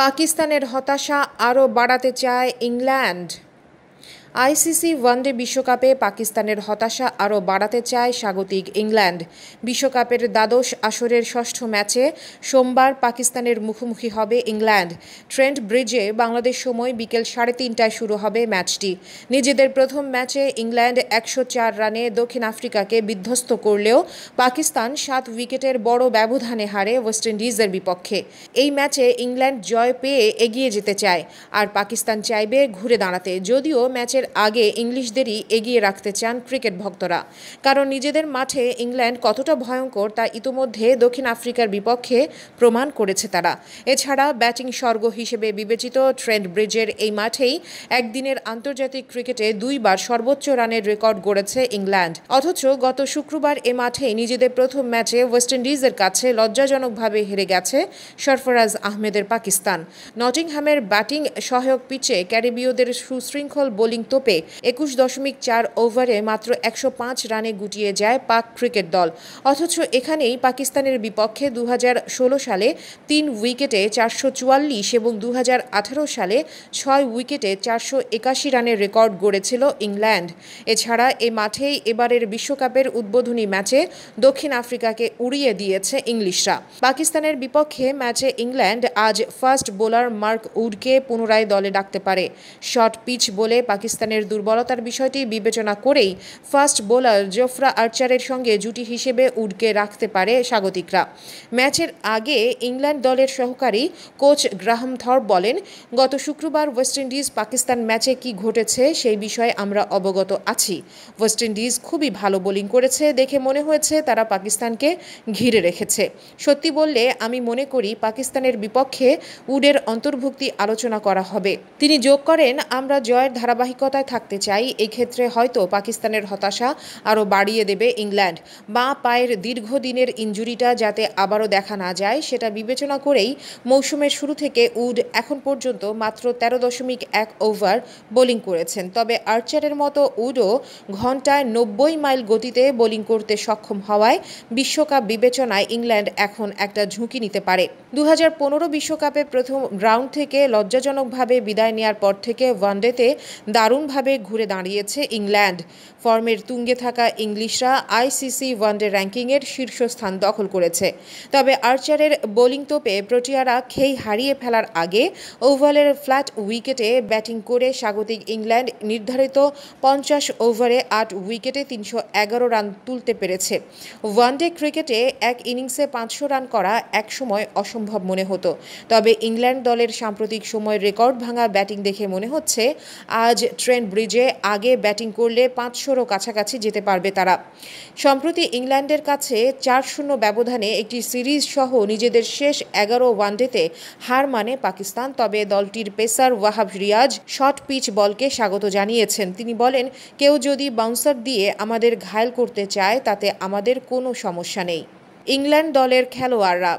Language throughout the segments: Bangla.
পাকিস্তানের হতাশা আরও বাড়াতে চায় ইংল্যান্ড। আইসিসি ওয়ানডে বিশ্বকাপে পাকিস্তানের হতাশা আরও বাড়াতে চায় স্বাগতিক ইংল্যান্ড। বিশ্বকাপের দ্বাদশ আসরের ষষ্ঠ ম্যাচে সোমবার পাকিস্তানের মুখোমুখি হবে ইংল্যান্ড। ট্রেন্ট ব্রিজে বাংলাদেশ সময় বিকেল সাড়ে তিনটায় শুরু হবে ম্যাচটি। নিজেদের প্রথম ম্যাচে ইংল্যান্ড একশো চার রানে দক্ষিণ আফ্রিকাকে বিধ্বস্ত করলেও পাকিস্তান সাত উইকেটের বড় ব্যবধানে হারে ওয়েস্ট ইন্ডিজের বিপক্ষে। এই ম্যাচে ইংল্যান্ড জয় পেয়ে এগিয়ে যেতে চায়। আর পাকিস্তান চাইবে ঘুরে দাঁড়াতে। যদিও ম্যাচের ম্যাচের আগে ইংলিশদেরই এগিয়ে রাখতে চান ক্রিকেট ভক্তরা। কারণ নিজেদের মাঠে ইংল্যান্ড কতটা ভয়ঙ্কর তা ইতোমধ্যে দক্ষিণ আফ্রিকার বিপক্ষে প্রমাণ করেছে তারা। এছাড়া ব্যাটিং স্বর্গ হিসেবে বিবেচিত ট্রেন্ড ব্রিজের এই মাঠেই একদিনের আন্তর্জাতিক ক্রিকেটে দুইবার সর্বোচ্চ রানের রেকর্ড গড়েছে ইংল্যান্ড। অথচ গত শুক্রবার এ মাঠেই নিজেদের প্রথম ম্যাচে ওয়েস্ট ইন্ডিজের কাছে লজ্জাজনকভাবে হেরে গেছে সরফরাজ আহমেদের পাকিস্তান। নটিংহ্যামের ব্যাটিং সহায়ক পিচে ক্যারিবীয়দের সুশৃঙ্খল বোলিং তোপে একুশ দশমিক চার ওভারে মাত্র একশো পাঁচ রানে গুটিয়ে যায় পাক ক্রিকেট দল। অথচ এখানেই পাকিস্তানের বিপক্ষে দু সালে তিন উইকেটে চারশো চুয়াল্লিশ এবং দু সালে ছয় উইকেটে চারশো একাশি রানের রেকর্ড গড়েছিল ইংল্যান্ড। এছাড়া এ মাঠেই এবারের বিশ্বকাপের উদ্বোধনী ম্যাচে দক্ষিণ আফ্রিকাকে উড়িয়ে দিয়েছে ইংলিশরা। পাকিস্তানের বিপক্ষে ম্যাচে ইংল্যান্ড আজ ফার্স্ট বোলার মার্ক উডকে পুনরায় দলে ডাকতে পারে। শর্ট পিচ বলে পাকিস্তান পাকিস্তানের দুর্বলতার বিষয়টি বিবেচনা করেই ফাস্ট বোলার জোফরা আর্চারের সঙ্গে জুটি হিসেবে উডকে রাখতে পারে স্বাগতিকরা। ম্যাচের আগে ইংল্যান্ড দলের সহকারী কোচ গ্রাহাম থর বলেন, গত শুক্রবার ওয়েস্ট ইন্ডিজ পাকিস্তান ম্যাচে কি ঘটেছে সেই বিষয়ে আমরা অবগত আছি। ওয়েস্ট ইন্ডিজ খুবই ভালো বোলিং করেছে, দেখে মনে হয়েছে তারা পাকিস্তানকে ঘিরে রেখেছে। সত্যি বললে, আমি মনে করি পাকিস্তানের বিপক্ষে উডের অন্তর্ভুক্তি আলোচনা করা হবে। তিনি যোগ করেন, আমরা জয়ের ধারাবাহিকতা ক্ষমতায় থাকতে চাই এই ক্ষেত্রে হয়তো পাকিস্তানের হতাশা আরও বাড়িয়ে দেবে ইংল্যান্ড। বাঁ পায়ের দীর্ঘদিনের ইঞ্জুরিটা যাতে আবারও দেখা না যায়, সেটা বিবেচনা করেই মৌসুমের শুরু থেকে উড এখন পর্যন্ত মাত্র তেরো দশমিক এক ওভার বোলিং করেছেন। তবে আর্চারের মতো উডও ঘন্টায় নব্বই মাইল গতিতে বোলিং করতে সক্ষম হওয়ায় বিশ্বকাপ বিবেচনায় ইংল্যান্ড এখন একটা ঝুঁকি নিতে পারে। দু বিশ্বকাপে প্রথম গ্রাউন্ড থেকে লজ্জাজনকভাবে বিদায় নেওয়ার পর থেকে ওয়ানডেতে দারুণ দারুণভাবে ঘুরে দাঁড়িয়েছে ইংল্যান্ড। ফর্মের তুঙ্গে থাকা ইংলিশরা আইসিসি ওয়ানডে র্যাঙ্কিংয়ের শীর্ষস্থান দখল করেছে। তবে আর্চারের বোলিং তোপে প্রোটিয়ারা খেই হারিয়ে ফেলার আগে ওভালের ফ্ল্যাট উইকেটে ব্যাটিং করে স্বাগতিক ইংল্যান্ড নির্ধারিত পঞ্চাশ ওভারে আট উইকেটে তিনশো এগারো রান তুলতে পেরেছে। ওয়ানডে ক্রিকেটে এক ইনিংসে পাঁচশো রান করা একসময় অসম্ভব মনে হতো। তবে ইংল্যান্ড দলের সাম্প্রতিক সময় রেকর্ড ভাঙা ব্যাটিং দেখে মনে হচ্ছে, আজ ট্রেন্ট ব্রিজে আগে ব্যাটিং করলে পাঁচশোরও কাছাকাছি যেতে পারবে তারা। সম্প্রতি ইংল্যান্ডের কাছে চার শূন্য ব্যবধানে একটি সিরিজ সহ নিজেদের শেষ এগারো ওয়ানডেতে হার মানে পাকিস্তান, তবে দলটির pacer Wahab Riaz short pitch বলকে স্বাগত জানিয়েছেন। তিনি বলেন, কেউ যদি বাউন্সার দিয়ে আমাদের ঘায়ল করতে চায়, তাতে আমাদের কোনো সমস্যা নেই। ইংল্যান্ড দলের খেলোয়াড়রা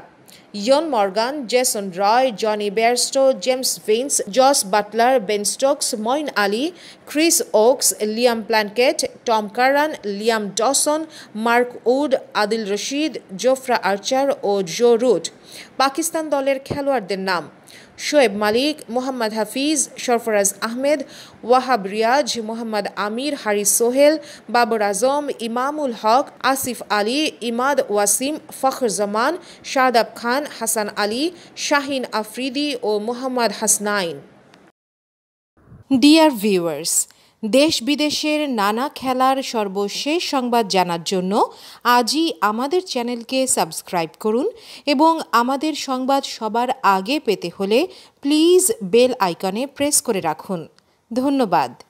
Eoin Morgan Jason Roy Jonny Bairstow James Vince Jos Buttler Ben Stokes Moeen Ali Chris Woakes Liam Plunkett Tom Curran Liam Dawson Mark Wood Adil Rashid Jofra Archer ও জো রুট পাকিস্তান দলের খেলোয়াড়দের নাম। শোয়েব মালিক, মোহাম্মদ হাফিজ, সরফরাজ আহমেদ, ওয়াহাব রিয়াজ, মোহাম্মদ আমির, হারিস সোহেল, বাবর আজম, ইমামুল হক, আসিফ আলী, ইমাদ ওয়াসিম, ফখর জামান, শাদাব খান, হাসান আলী, শাহিন আফ্রিদি ও মোহাম্মদ হাসনাইন। ডিয়ার ভিউয়ার্স দেশ বিদেশের নানা খেলার সর্বশেষ সংবাদ জানার জন্য আজই আমাদের চ্যানেলকে সাবস্ক্রাইব করুন এবং আমাদের সংবাদ সবার আগে পেতে হলে প্লিজ বেল আইকনে প্রেস করে রাখুন। ধন্যবাদ।